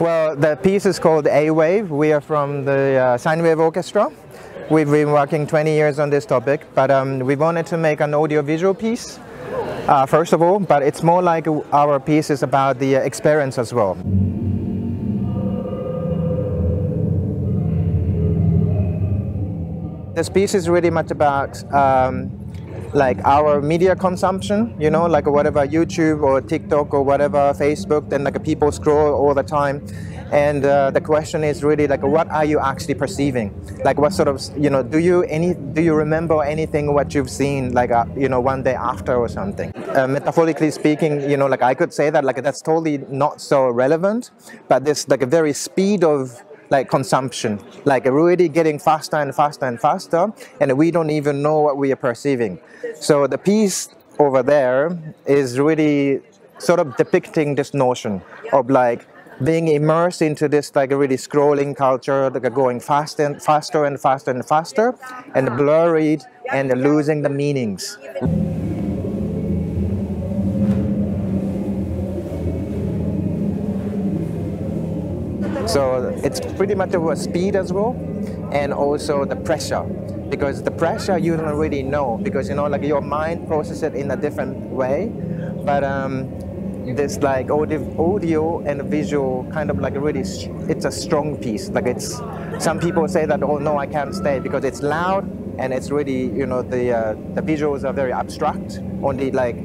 Well, the piece is called A-Wave. We are from the uh, Sine Wave Orchestra. We've been working 20 years on this topic, but um, we wanted to make an audio-visual piece, uh, first of all, but it's more like our piece is about the experience as well. This piece is really much about um, like our media consumption, you know, like whatever YouTube or TikTok or whatever, Facebook, then like people scroll all the time. And uh, the question is really like, what are you actually perceiving? Like what sort of, you know, do you any, do you remember anything what you've seen like, uh, you know, one day after or something? Uh, metaphorically speaking, you know, like I could say that like that's totally not so relevant, but this like a very speed of like consumption, like really getting faster and faster and faster, and we don't even know what we are perceiving. So the piece over there is really sort of depicting this notion of like being immersed into this like a really scrolling culture, like going faster and faster and faster and faster, and blurred and losing the meanings. So it's pretty much about speed as well, and also the pressure. Because the pressure you don't really know, because you know, like your mind processes it in a different way. But um, this like audio, audio and visual kind of like really, it's a strong piece. Like it's, some people say that, oh no, I can't stay because it's loud and it's really, you know, the, uh, the visuals are very abstract, only like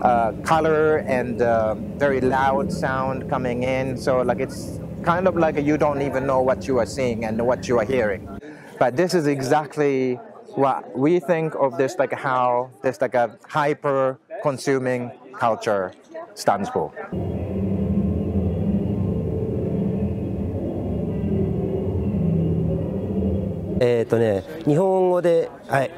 uh, color and uh, very loud sound coming in. So like it's kind of like you don't even know what you are seeing and what you are hearing. But this is exactly what we think of this like how this like a hyper consuming culture stands for. えーとね、日本語で、はい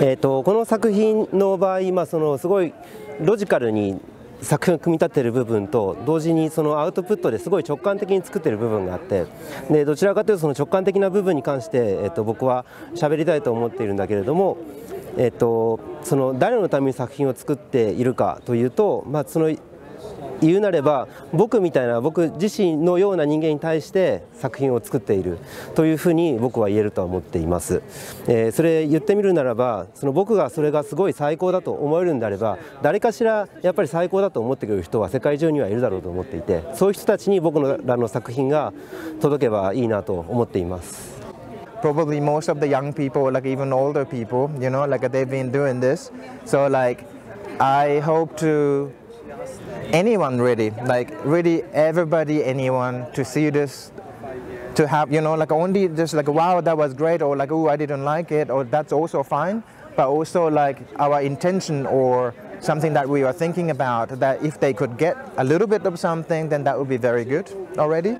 えー、とこの作品の場合、まあ、そのすごいロジカルに eh, 作品を組み立てる部分と同時にそのアウトプットですごい直感的に作ってる部分があってでどちらかというとその直感的な部分に関して、えっと、僕は喋りたいと思っているんだけれども、えっと、その誰のために作品を作っているかというと、まあ、その言うなれば僕みたいな僕自身のような人間に対して作品を作っているというふうに僕は言えると思っています、えー、それ言ってみるならばその僕がそれがすごい最高だと思えるんであれば誰かしらやっぱり最高だと思ってくれる人は世界中にはいるだろうと思っていてそういう人たちに僕らの作品が届けばいいなと思っています Probably most of the young people, like even older people, you know, like they've been doing this. So like, I hope to anyone really, like really everybody, anyone to see this, to have, you know, like only just like, wow, that was great, or like, oh, I didn't like it, or that's also fine, but also like our intention or something that we are thinking about, that if they could get a little bit of something, then that would be very good already.